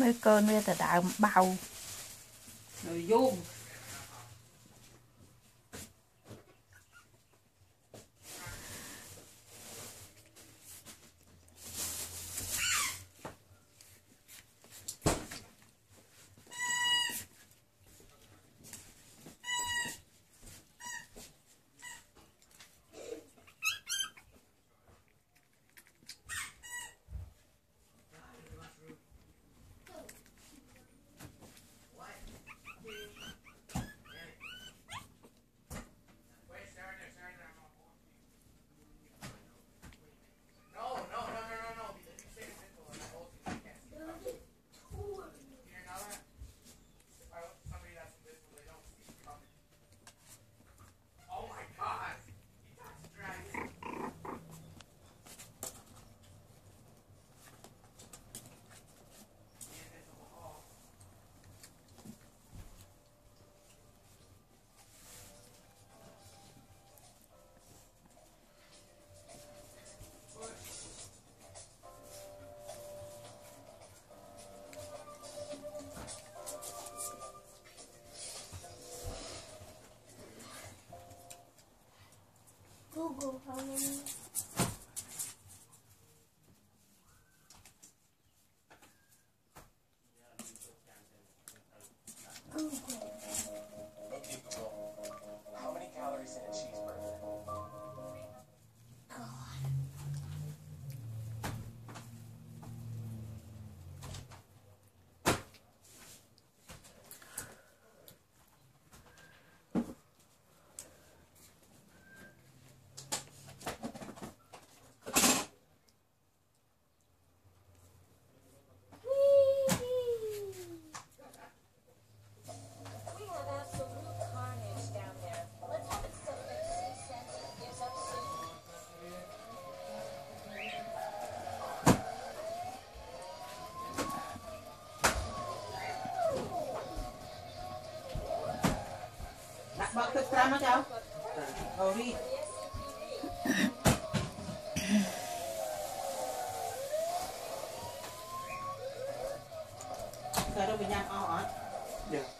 មើលកូនវាទៅដើមបៅនៅយំ Google how many. Nak bak ទឹកត្រាំមកចៅអូរីតែទៅបញ្ញាអស់អត់